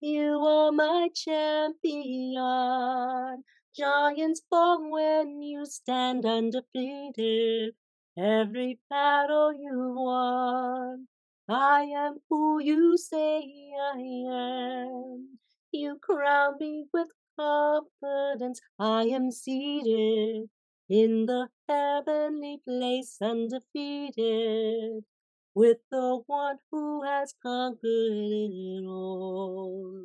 You are my champion. Giants fall when you stand undefeated. Every battle you won. I am who you say I am. You crown me with confidence. I am seated in the heavenly place undefeated with the one who has conquered it all.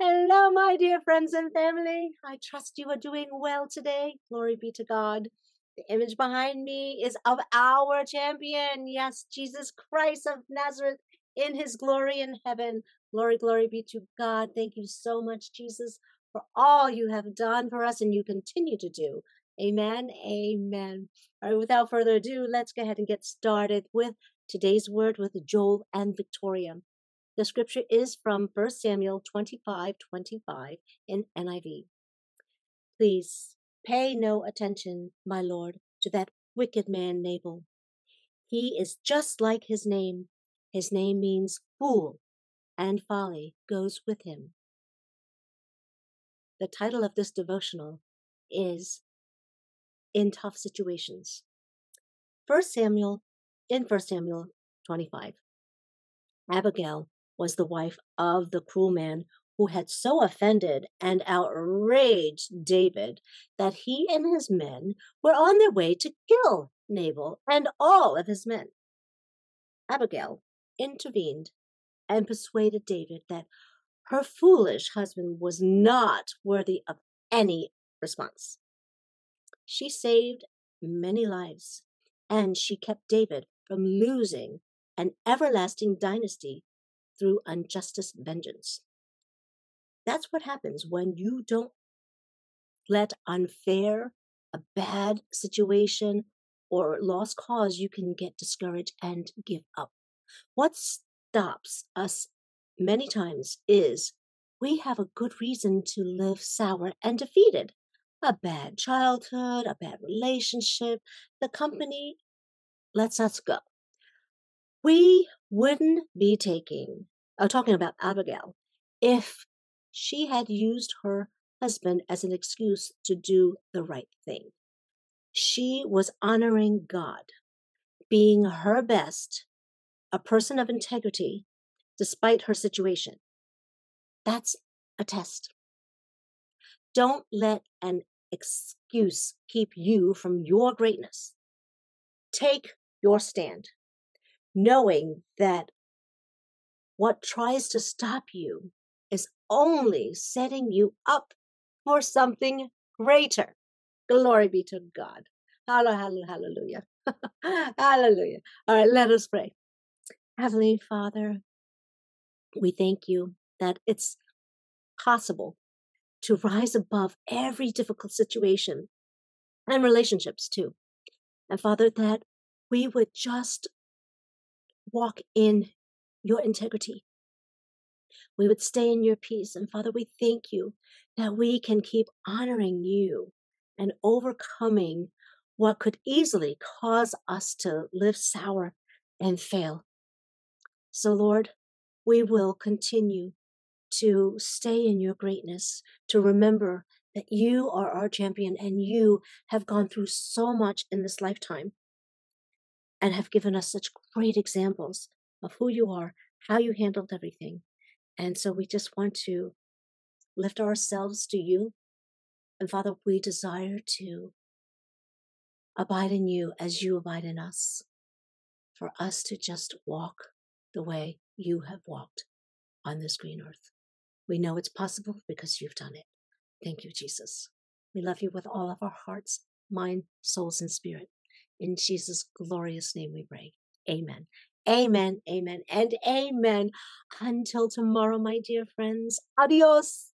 Hello, my dear friends and family. I trust you are doing well today. Glory be to God. The image behind me is of our champion. Yes, Jesus Christ of Nazareth in his glory in heaven. Glory, glory be to God. Thank you so much, Jesus, for all you have done for us and you continue to do. Amen. Amen. All right, without further ado, let's go ahead and get started with Today's word with Joel and Victoria. The scripture is from 1 Samuel 25 25 in NIV. Please pay no attention, my lord, to that wicked man Nabal. He is just like his name. His name means fool, and folly goes with him. The title of this devotional is In Tough Situations. 1 Samuel in 1 Samuel 25. Abigail was the wife of the cruel man who had so offended and outraged David that he and his men were on their way to kill Nabal and all of his men. Abigail intervened and persuaded David that her foolish husband was not worthy of any response. She saved many lives and she kept David from losing an everlasting dynasty through unjust vengeance. That's what happens when you don't let unfair, a bad situation, or lost cause, you can get discouraged and give up. What stops us many times is we have a good reason to live sour and defeated. A bad childhood, a bad relationship, the company lets us go. We wouldn't be taking, uh, talking about Abigail, if she had used her husband as an excuse to do the right thing. She was honoring God, being her best, a person of integrity, despite her situation. That's a test. Don't let an excuse keep you from your greatness. Take your stand, knowing that what tries to stop you is only setting you up for something greater. Glory be to God. Hallelujah. Hallelujah. hallelujah. All right, let us pray. Heavenly Father, we thank you that it's possible to rise above every difficult situation and relationships too. And Father, that we would just walk in your integrity. We would stay in your peace. And Father, we thank you that we can keep honoring you and overcoming what could easily cause us to live sour and fail. So, Lord, we will continue to stay in your greatness, to remember that you are our champion and you have gone through so much in this lifetime and have given us such great examples of who you are, how you handled everything. And so we just want to lift ourselves to you. And Father, we desire to abide in you as you abide in us, for us to just walk the way you have walked on this green earth. We know it's possible because you've done it. Thank you, Jesus. We love you with all of our hearts, mind, souls, and spirit. In Jesus' glorious name we pray. Amen. Amen, amen, and amen. Until tomorrow, my dear friends. Adios.